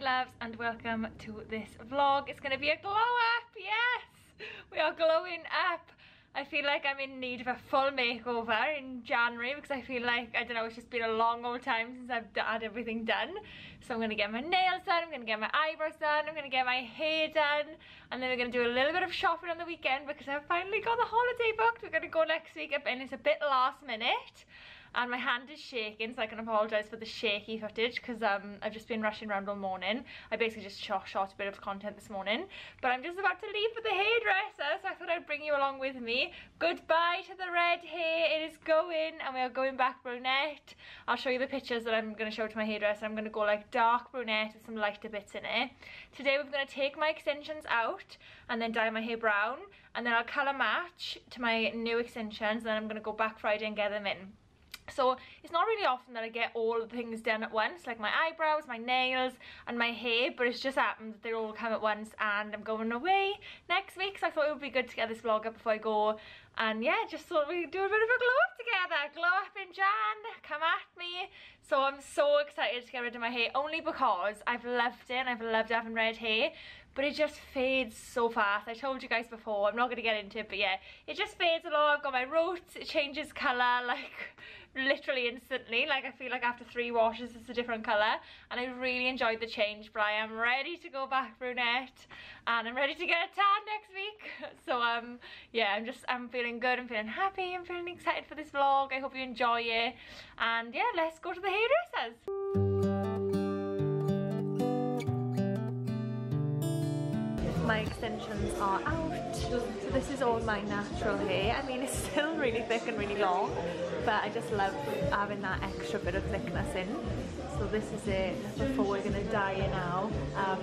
loves and welcome to this vlog. It's gonna be a glow up, yes! We are glowing up. I feel like I'm in need of a full makeover in January because I feel like, I don't know, it's just been a long old time since I've had everything done. So I'm gonna get my nails done, I'm gonna get my eyebrows done, I'm gonna get my hair done, and then we're gonna do a little bit of shopping on the weekend because I've finally got the holiday booked. We're gonna go next week and it's a bit last minute and my hand is shaking so I can apologise for the shaky footage because um, I've just been rushing around all morning. I basically just shot, shot a bit of content this morning but I'm just about to leave for the hairdresser so I thought I'd bring you along with me. Goodbye to the red hair, it is going and we are going back brunette. I'll show you the pictures that I'm going to show to my hairdresser. I'm going to go like dark brunette with some lighter bits in it. Today we're going to take my extensions out and then dye my hair brown and then I'll colour match to my new extensions and then I'm going to go back Friday and get them in. So it's not really often that I get all the things done at once, like my eyebrows, my nails and my hair, but it's just happened that they all come at once and I'm going away next week, so I thought it would be good to get this vlog up before I go. And yeah, just thought we'd do a bit of a glow up together. Glow up in Jan, come at me. So I'm so excited to get rid of my hair, only because I've loved it and I've loved having red hair, but it just fades so fast. I told you guys before, I'm not going to get into it, but yeah, it just fades along. I've got my roots, it changes colour, like literally instantly. Like I feel like after three washes it's a different colour, and I really enjoyed the change, but I am ready to go back brunette, and I'm ready to get a tan next week. So um, yeah, I'm just, I'm feeling good, I'm feeling happy, I'm feeling excited for this vlog. I hope you enjoy it, and yeah, let's go to the hairdressers. My extensions are out. So this is all my natural hair. I mean, it's still really thick and really long, but I just love having that extra bit of thickness in. So this is it before we're gonna dye it now. Um,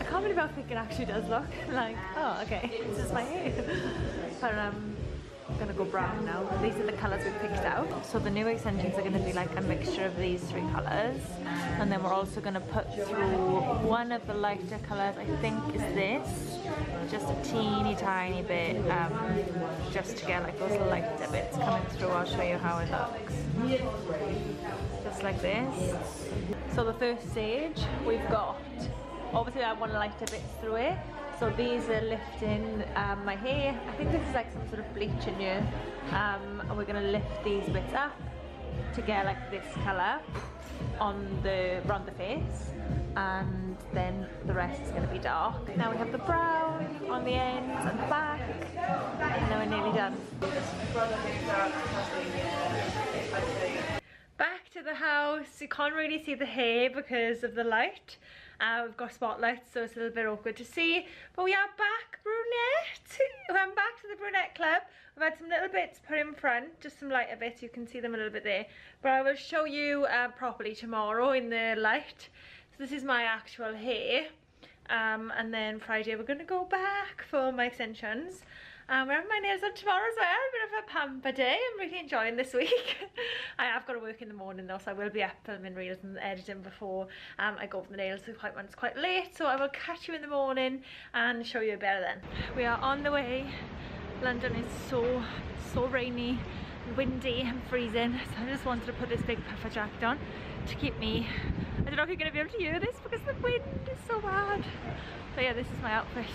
I can't believe how thick it actually does look. like, oh, okay, this is my hair. but um, gonna go brown now. These are the colors we picked out. So the new extensions are gonna be like a mixture of these three colors. And then we're also gonna put through one of the lighter colors, I think is this. Just a teeny tiny bit, um, just to get like those lighter bits coming through. I'll show you how it looks. Just like this. So the first stage, we've got, obviously I want lighter bits through it. So these are lifting um, my hair. I think this is like some sort of bleach in here. Um, and we're gonna lift these bits up to get like this color on the around the face and then the rest is going to be dark. Now we have the brown on the ends and the back and then we're nearly done. Back to the house, you can't really see the hair because of the light uh, we've got spotlights, so it's a little bit awkward to see. But we are back, brunette. I'm back to the brunette club. We've had some little bits put in front, just some lighter bits. You can see them a little bit there. But I will show you uh, properly tomorrow in the light. So this is my actual hair. Um, and then Friday we're going to go back for my extensions. Um, we're having my nails done tomorrow as well, a bit of a pamper day. I'm really enjoying this week. I have got to work in the morning though, so I will be up filming reels and editing before um, I go for the nails. Appointment's quite late, so I will catch you in the morning and show you a better then. We are on the way. London is so, so rainy windy and freezing so I just wanted to put this big puffer jacket on to keep me I don't know if you're going to be able to hear this because the wind is so bad but yeah this is my outfit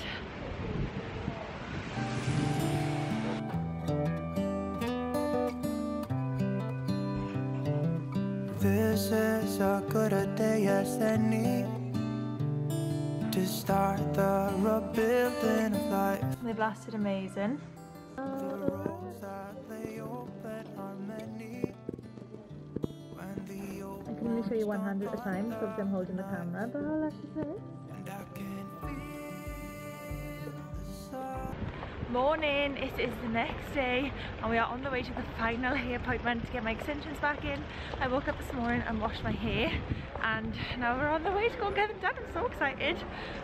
life They blasted amazing. I can only show you one hand at a time because I'm holding the camera, but I'll let you Morning, it is the next day and we are on the way to the final hair appointment to get my extensions back in. I woke up this morning and washed my hair and now we're on the way to go and get them done. I'm so excited.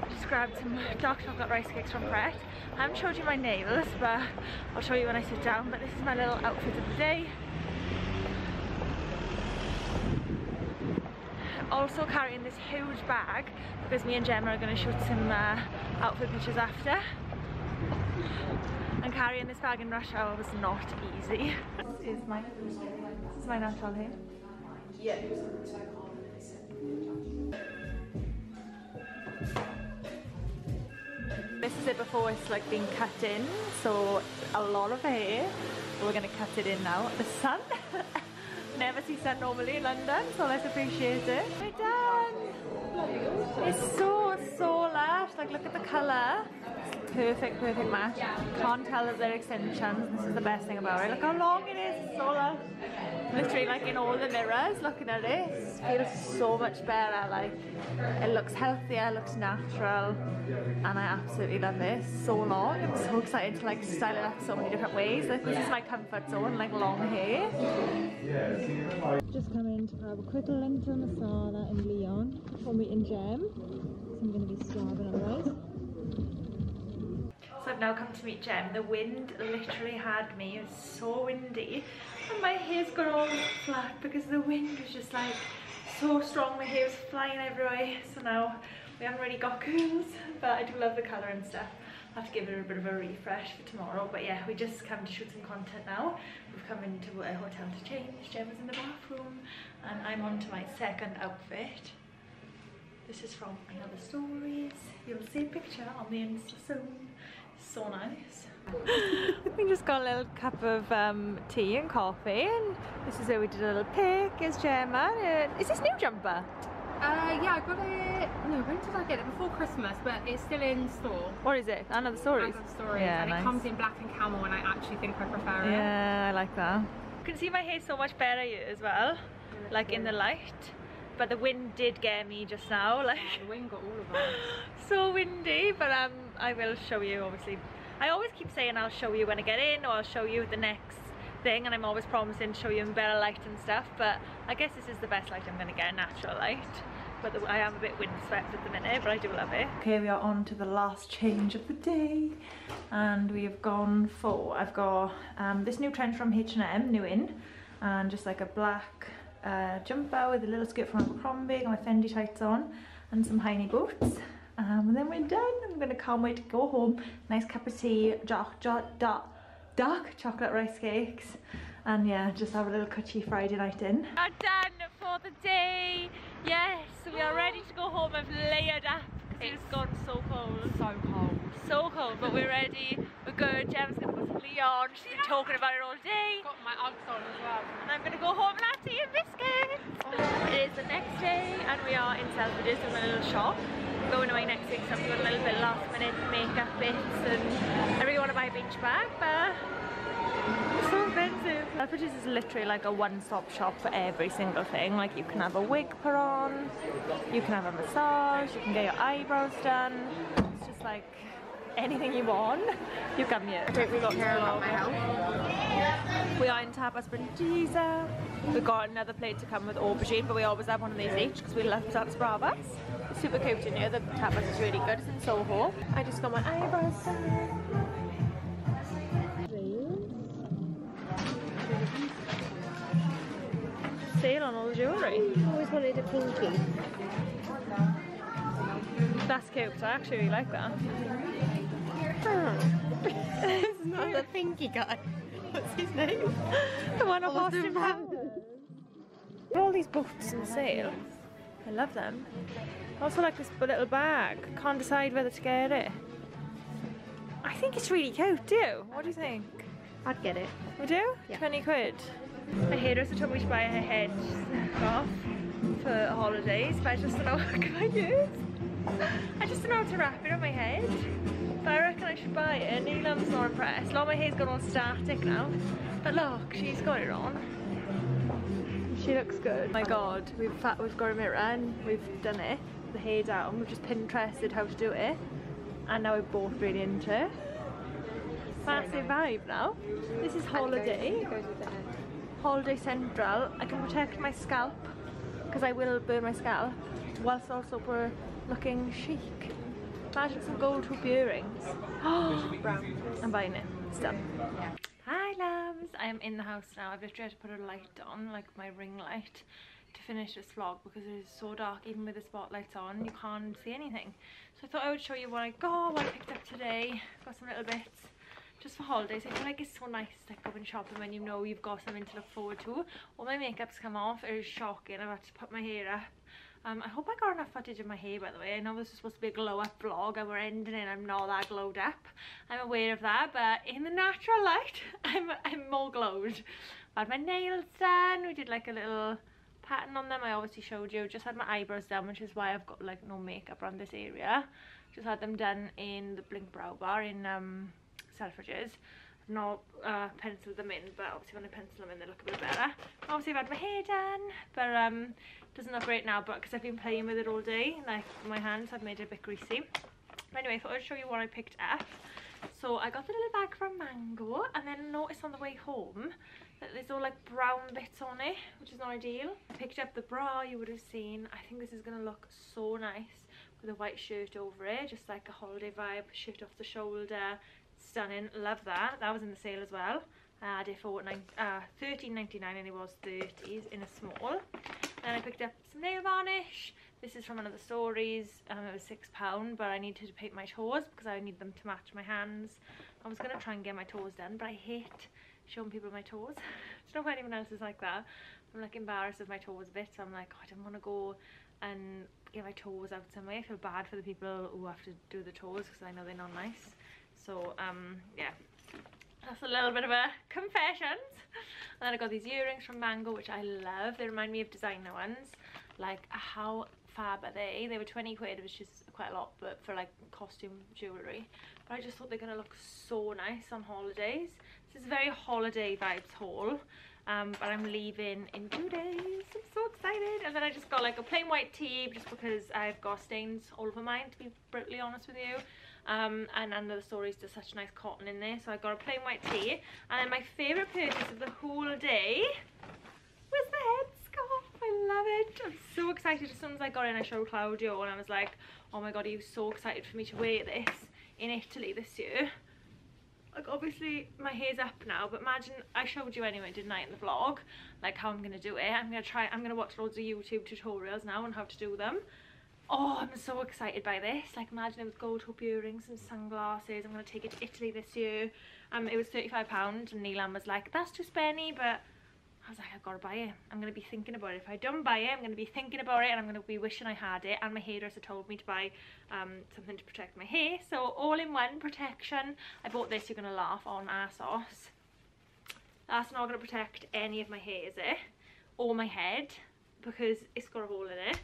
I just grabbed some dark chocolate rice cakes from Pret. I haven't showed you my nails but I'll show you when I sit down but this is my little outfit of the day. also carrying this huge bag because me and Gemma are going to shoot some uh, outfit pictures after and carrying this bag in rush hour was not easy. this is my, this is my natural hair. Yeah. This is it before it's like being cut in, so a lot of hair. We're gonna cut it in now. The sun, never see sun normally in London, so let's appreciate it. We're done. It's so so. Like look at the colour. Perfect, perfect match. Can't tell that they're extensions. This is the best thing about it. Look how long it is. It's so lush literally like in all the mirrors looking at it. Feels so much better. Like it looks healthier looks natural and I absolutely love this so long I'm so excited to like style it up so many different ways. Like this is my comfort zone like long hair. Just come in to have a quick Lengthen masala in Leon before meeting Jem. So I'm to be starving otherwise now come to meet Jem. The wind literally had me. It was so windy. And my hair's gone all flat because the wind was just like so strong. My hair was flying everywhere. So now we haven't really got curls. But I do love the colour and stuff. I'll have to give it a bit of a refresh for tomorrow. But yeah, we just come to shoot some content now. We've come into a hotel to change. Jem was in the bathroom. And I'm on to my second outfit. This is from & Other Stories. You'll see a picture on the Insta soon so nice. we just got a little cup of um, tea and coffee and this is where we did a little pick. Is Gemma. Uh, is this new jumper? Uh, yeah, I got it. No, when did I get it? Before Christmas, but it's still in store. What is it? & Other Stories. Another stories. Yeah, and nice. it comes in black and camel, and I actually think I prefer it. Yeah, I like that. You can see my hair so much better as well, like in the light but the wind did get me just now like yeah, the wind got all of us so windy but um I will show you obviously I always keep saying I'll show you when I get in or I'll show you the next thing and I'm always promising to show you in better light and stuff but I guess this is the best light I'm going to get, natural light but I am a bit windswept at the minute but I do love it. Okay we are on to the last change of the day and we have gone for, I've got um, this new trench from H&M, new in and just like a black uh, jumper with a little skirt from Abercrombie, got my Fendi tights on and some knee boots. Um, and then we're done. I'm gonna can't wait to go home. Nice cup of tea, dark, dark, dark, chocolate rice cakes. And yeah, just have a little cutchy Friday night in. Are done for the day. Yes, we are ready to go home. I've layered up it's gone so cold. So cold. So cold, but we're ready. We're good. Gem's gonna go to Leon. She's been talking about it all day. Got my Uggs on as well. And I'm gonna go home and have tea and biscuits. Oh. It is the next day and we are in Selfridges in a little shop. Going away next week, so I'm doing a little bit last minute makeup bits and I really want to buy a beach bag, but it's so expensive. Selfridges is literally like a one-stop shop for every single thing. Like you can have a wig put on, you can have a massage, you can get your eyebrows done. It's just like anything you want, you come here. I don't really care about my health. We are in Tapas Brindisa. We've got another plate to come with aubergine, but we always have one of these each because we love patatas bravas. It's super cute in here. The tapas is really good. It's in Soho. I just got my eyebrows done. Sale on all the jewellery. Always wanted a pinky. That's cute. I actually really like that. it's not the pinky guy. What's his name? The one off Austin Powers. All these books in sale. I love them. I also like this little bag. Can't decide whether to get it. I think it's really cute, do you? What do you think? I'd get it. Would you? Yeah. 20 quid. My hairdresser told me to buy a head scarf for holidays, but I just don't know what can I use. I just don't know how to wrap it on my head. But I reckon I should buy it. Neelam's not impressed. A lot of my hair's gone all static now. But look, she's got it on. She looks good. My god, we've we've got a mirror and we've done it. The hair down. We've just Pinterested how to do it. And now we're both really into it. Massive nice. vibe now. This is holiday. Holiday Central. I can protect my scalp because I will burn my scalp whilst also we're looking chic. Imagine some gold hoop earrings. Oh, brown. I'm buying it. It's done. Hi loves! I am in the house now. I've just tried to put a light on, like my ring light, to finish this vlog because it is so dark even with the spotlights on. You can't see anything. So I thought I would show you what I got, what I picked up today. Got some little bits just for holidays. I feel like it's so nice to go and shopping when you know you've got something to look forward to. All my makeup's come off. It is shocking. I've had to put my hair up Um, I hope I got enough footage of my hair by the way. I know this is supposed to be a glow up vlog and we're ending and I'm not that glowed up. I'm aware of that but in the natural light I'm, I'm more glowed. I had my nails done, we did like a little pattern on them I obviously showed you. Just had my eyebrows done which is why I've got like no makeup around this area. Just had them done in the Blink Brow Bar in um, Selfridges. Not uh, pencil them in but obviously when I pencil them in they look a bit better. Obviously I've had my hair done but um doesn't look great now but because I've been playing with it all day like my hands have made it a bit greasy. But anyway I thought I'd show you what I picked up. So I got the little bag from Mango and then noticed on the way home that there's all like brown bits on it which is not ideal. I picked up the bra you would have seen. I think this is gonna look so nice with a white shirt over it just like a holiday vibe shirt off the shoulder stunning. Love that. That was in the sale as well. I had it for nine, uh, 13.99 and it was 30s in a small. Then I picked up some nail varnish. This is from & Other Stories. Um, it was six pound but I needed to paint my toes because I need them to match my hands. I was gonna try and get my toes done but I hate showing people my toes. I don't know if anyone else is like that. I'm like embarrassed of my toes a bit so I'm like oh, I don't want to go and get my toes out somewhere. I feel bad for the people who have to do the toes because I know they're not nice so um yeah. That's a little bit of a confessions and then I got these earrings from Mango which I love. They remind me of designer ones. Like how fab are they? They were 20 quid which is quite a lot but for like costume jewelry but I just thought they're gonna look so nice on holidays. This is very holiday vibes haul. Um, but I'm leaving in two days. I'm so excited. And then I just got like a plain white tee just because I've got stains all over mine to be brutally honest with you um, and the stories there's such nice cotton in there. So I got a plain white tee. And then my favourite purchase of the whole day was the headscarf. I love it. I'm so excited. As soon as I got in I showed Claudio and I was like oh my god are you so excited for me to wear this in Italy this year. Like obviously my hair's up now but imagine I showed you anyway didn't I in the vlog? Like how I'm gonna do it. I'm gonna try I'm gonna watch loads of YouTube tutorials now on how to do them oh I'm so excited by this like imagine it with gold hoop earrings and sunglasses I'm gonna take it to Italy this year um it was 35 pounds and Neelam was like that's too spenny but I was like, I've got to buy it. I'm going to be thinking about it. If I don't buy it, I'm going to be thinking about it and I'm going to be wishing I had it. And my hairdresser told me to buy um, something to protect my hair. So all in one protection. I bought this, you're going to laugh, on ASOS. That's not going to protect any of my hair, is it? Or my head. Because it's got a hole in it.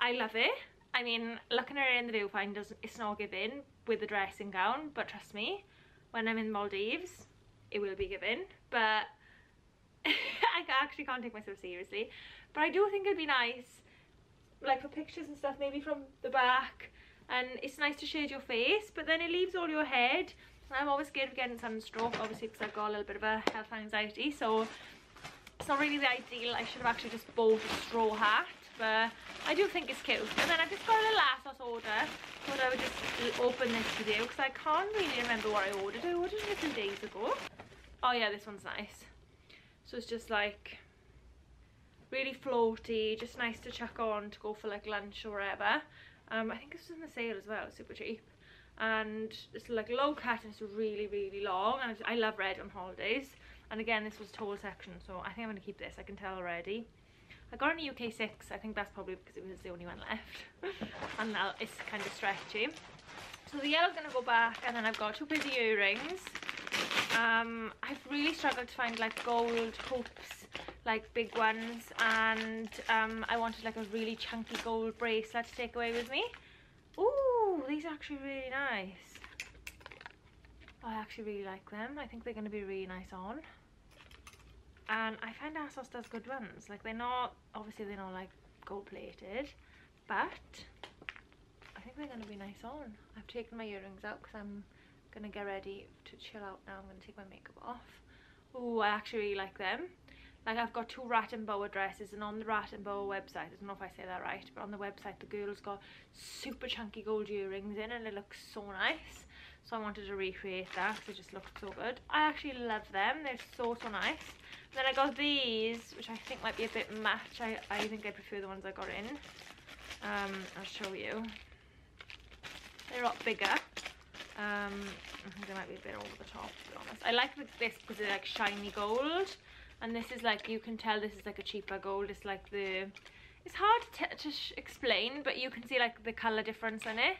I love it. I mean, looking at it in the viewfinder, it's not giving with the dressing gown. But trust me, when I'm in Maldives, it will be given. But I actually can't take myself seriously. But I do think it'd be nice, like for pictures and stuff, maybe from the back. And it's nice to shade your face, but then it leaves all your head. I'm always scared of getting sunstroke, obviously, because I've got a little bit of a health anxiety. So it's not really the ideal. I should have actually just bought a straw hat, but I do think it's cute. And then I just got a ASOS order. Thought I would just open this video because I can't really remember what I ordered. I ordered it days ago. Oh yeah, this one's nice. So it's just like really floaty, just nice to chuck on to go for like lunch or whatever. Um, I think this was in the sale as well, super cheap. And it's like low cut and it's really, really long. And I love red on holidays. And again, this was tall section, so I think I'm going to keep this. I can tell already. I got in UK 6. I think that's probably because it was the only one left. and now it's kind of stretchy. So the yellow's going to go back. And then I've got two pretty earrings um i've really struggled to find like gold hoops like big ones and um i wanted like a really chunky gold bracelet to take away with me Ooh, these are actually really nice i actually really like them i think they're going to be really nice on and i find asos does good ones like they're not obviously they're not like gold plated but i think they're to be nice on i've taken my earrings out because i'm gonna get ready to chill out now. I'm gonna take my makeup off. Oh, I actually really like them. Like I've got two Rat and Boa dresses and on the Rat and Boa website, I don't know if I say that right, but on the website the girl's got super chunky gold earrings in and it looks so nice. So I wanted to recreate that because it just looked so good. I actually love them. They're so, so nice. And then I got these, which I think might be a bit match. I, I think I prefer the ones I got in. Um, I'll show you. They're a lot bigger. Um, I think they might be a bit over the top, to be honest. I like this because it's like shiny gold. And this is like, you can tell this is like a cheaper gold. It's like the it's hard to, to explain, but you can see like the colour difference in it.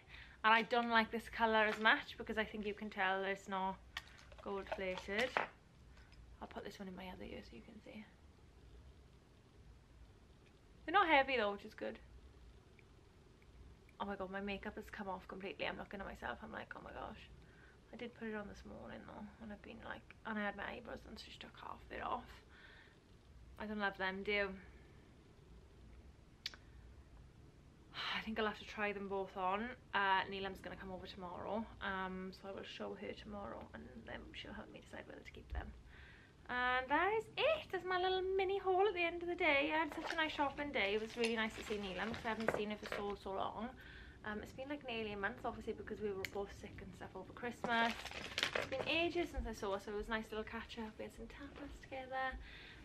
And I don't like this colour as much because I think you can tell it's not gold plated. I'll put this one in my other ear so you can see. They're not heavy though, which is good. Oh my god, my makeup has come off completely. I'm looking at myself, I'm like, oh my gosh. I did put it on this morning though, and I've been like, and I had my eyebrows and so she took half of it off. I don't love them, do you? I think I'll have to try them both on. Uh, Neelam's going to come over tomorrow, um, so I will show her tomorrow and then she'll help me decide whether to keep them. And that is it. That's my little mini haul at the end of the day. I had such a nice shopping day. It was really nice to see Neelam because I haven't seen her for so, so long. Um, it's been like nearly a month, obviously, because we were both sick and stuff over Christmas. It's been ages since I saw her, so it was a nice little catch up. We had some tapas together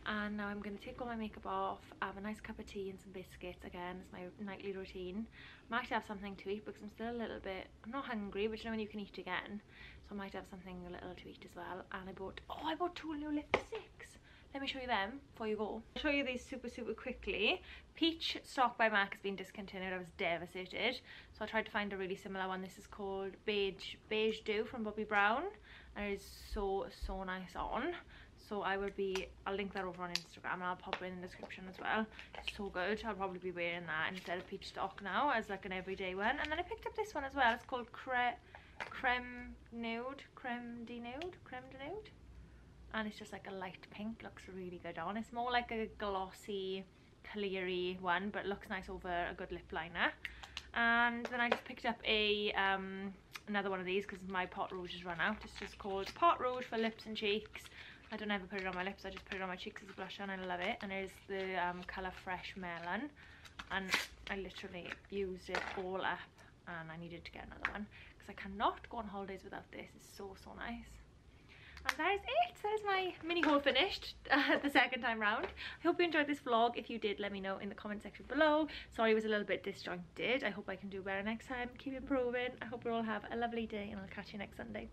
and now I'm going to take all my makeup off have a nice cup of tea and some biscuits again it's my nightly routine. I might have something to eat because I'm still a little bit I'm not hungry but you know when you can eat again so I might have something a little to eat as well. And I bought oh I bought two new lipsticks. Let me show you them before you go I'll show you these super super quickly. Peach stock by MAC has been discontinued. I was devastated. So I tried to find a really similar one. This is called beige beige dew from Bobbi Brown and it is so so nice on so I will be I'll link that over on Instagram and I'll pop it in the description as well. It's so good. I'll probably be wearing that instead of peach stock now as like an everyday one. And then I picked up this one as well. It's called Cre creme nude creme de nude creme de nude. And it's just like a light pink. Looks really good on. It's more like a glossy cleary one but looks nice over a good lip liner. And then I just picked up a um, another one of these because my pot rouge has run out. It's just called pot rouge for lips and cheeks I don't ever put it on my lips, I just put it on my cheeks as a blush and I love it. And it is the um, colour Fresh Melon. And I literally used it all up and I needed to get another one because I cannot go on holidays without this. It's so, so nice. And that is it. That is my mini haul finished uh, the second time round. I hope you enjoyed this vlog. If you did, let me know in the comment section below. Sorry it was a little bit disjointed. I hope I can do better next time. Keep improving. I hope you all have a lovely day and I'll catch you next Sunday.